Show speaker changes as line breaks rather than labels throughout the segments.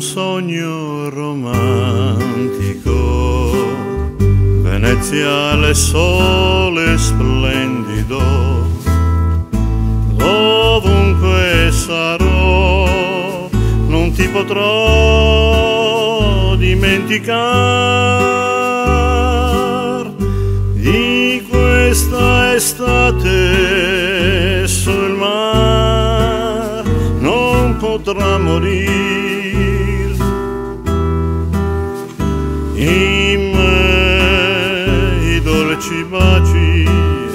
sogno romantico, veneziale sole splendido, ovunque sarò non ti potrò dimenticare. Di questa estate sul mare non potrà morire in me i dolci baci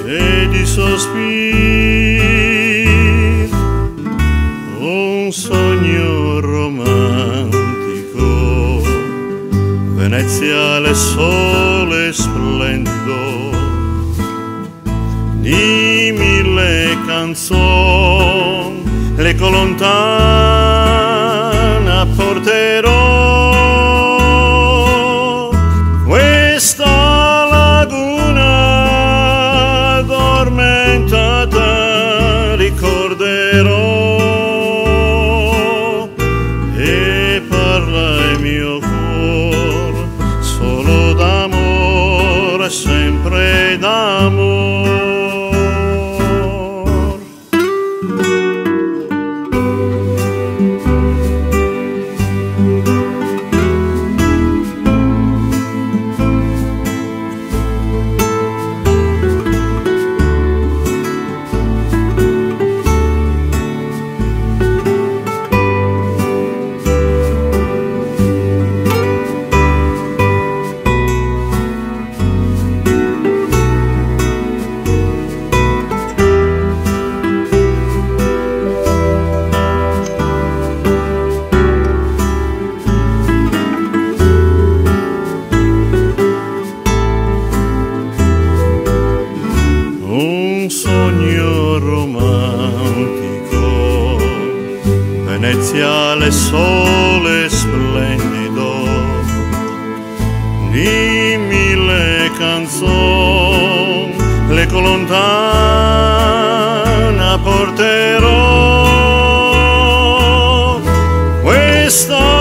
ed i sospiri, un sogno romantico, veneziale sole splendido, di mille canzoni, l'eco lontana porterò damos. Veneziale sole splendido. Di mille canzoni l'eco lontana porterò. Questa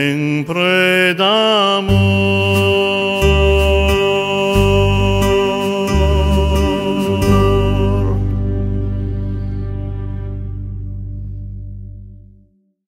sempre d'amore.